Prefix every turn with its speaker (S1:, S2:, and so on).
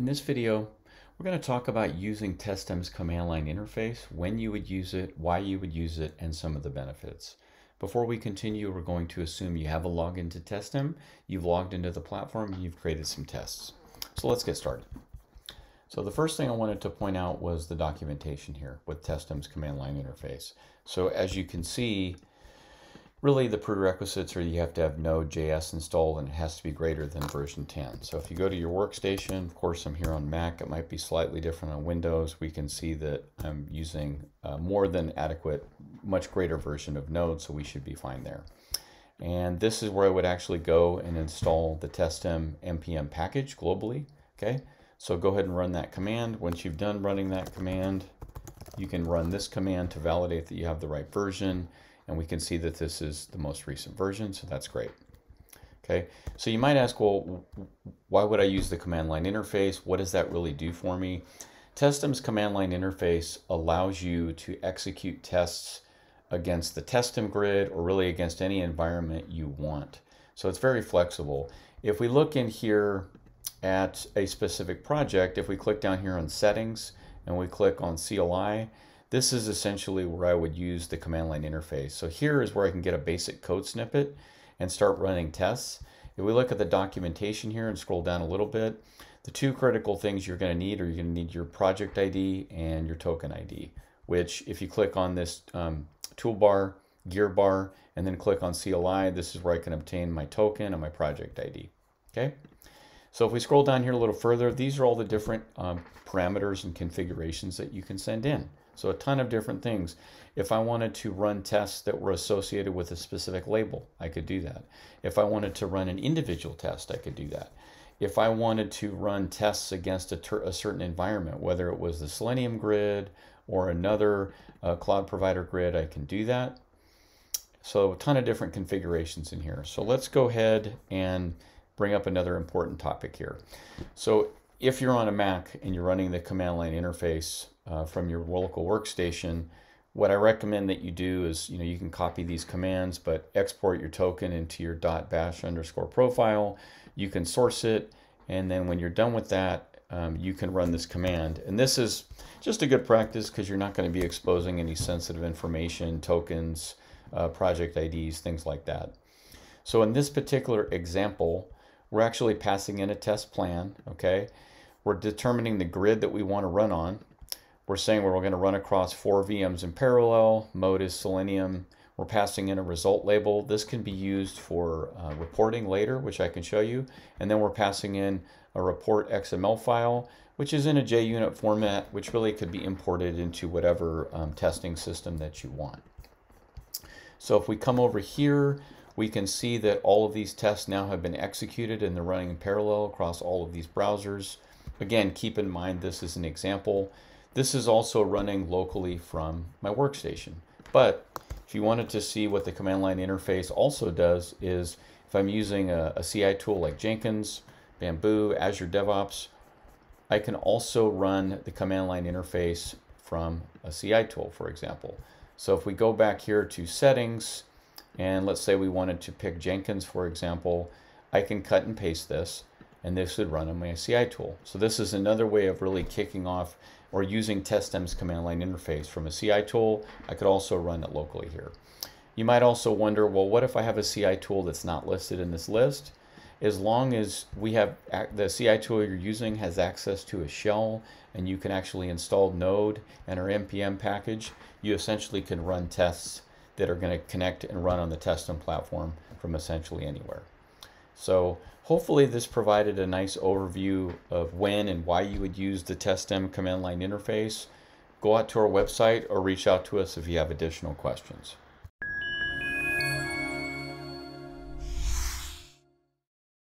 S1: In this video, we're going to talk about using Testim's command line interface, when you would use it, why you would use it, and some of the benefits. Before we continue, we're going to assume you have a login to Testim, you've logged into the platform, and you've created some tests. So let's get started. So the first thing I wanted to point out was the documentation here with Testim's command line interface. So as you can see, really the prerequisites are you have to have Node.js installed and it has to be greater than version 10. So if you go to your workstation, of course I'm here on Mac, it might be slightly different on Windows. We can see that I'm using uh, more than adequate, much greater version of Node, so we should be fine there. And this is where I would actually go and install the Testim npm package globally. Okay, so go ahead and run that command. Once you've done running that command, you can run this command to validate that you have the right version and we can see that this is the most recent version, so that's great. Okay, so you might ask, well, why would I use the command line interface? What does that really do for me? Testim's command line interface allows you to execute tests against the Testim grid or really against any environment you want. So it's very flexible. If we look in here at a specific project, if we click down here on settings and we click on CLI, this is essentially where I would use the command line interface. So here is where I can get a basic code snippet and start running tests. If we look at the documentation here and scroll down a little bit, the two critical things you're going to need are you're going to need your project ID and your token ID, which if you click on this um, toolbar, gear bar, and then click on CLI, this is where I can obtain my token and my project ID. Okay. So if we scroll down here a little further, these are all the different um, parameters and configurations that you can send in. So a ton of different things. If I wanted to run tests that were associated with a specific label, I could do that. If I wanted to run an individual test, I could do that. If I wanted to run tests against a, a certain environment, whether it was the Selenium grid or another uh, cloud provider grid, I can do that. So a ton of different configurations in here. So let's go ahead and bring up another important topic here. So if you're on a Mac and you're running the command line interface uh, from your local workstation, what I recommend that you do is, you know, you can copy these commands, but export your token into your .bash underscore profile. You can source it, and then when you're done with that, um, you can run this command. And this is just a good practice because you're not going to be exposing any sensitive information, tokens, uh, project IDs, things like that. So in this particular example, we're actually passing in a test plan, okay? We're determining the grid that we want to run on. We're saying we're going to run across four VMs in parallel. Mode is Selenium. We're passing in a result label. This can be used for uh, reporting later, which I can show you. And then we're passing in a report XML file, which is in a JUnit format, which really could be imported into whatever um, testing system that you want. So if we come over here, we can see that all of these tests now have been executed and they're running in parallel across all of these browsers. Again, keep in mind this is an example. This is also running locally from my workstation. But if you wanted to see what the command line interface also does is if I'm using a, a CI tool like Jenkins, Bamboo, Azure DevOps, I can also run the command line interface from a CI tool, for example. So if we go back here to settings, and let's say we wanted to pick Jenkins, for example, I can cut and paste this, and this would run on my CI tool. So this is another way of really kicking off or using Testim's command line interface from a CI tool. I could also run it locally here. You might also wonder, well, what if I have a CI tool that's not listed in this list? As long as we have the CI tool you're using has access to a shell and you can actually install Node and our npm package, you essentially can run tests that are going to connect and run on the Testim platform from essentially anywhere. So hopefully this provided a nice overview of when and why you would use the Testim command line interface. Go out to our website or reach out to us if you have additional questions.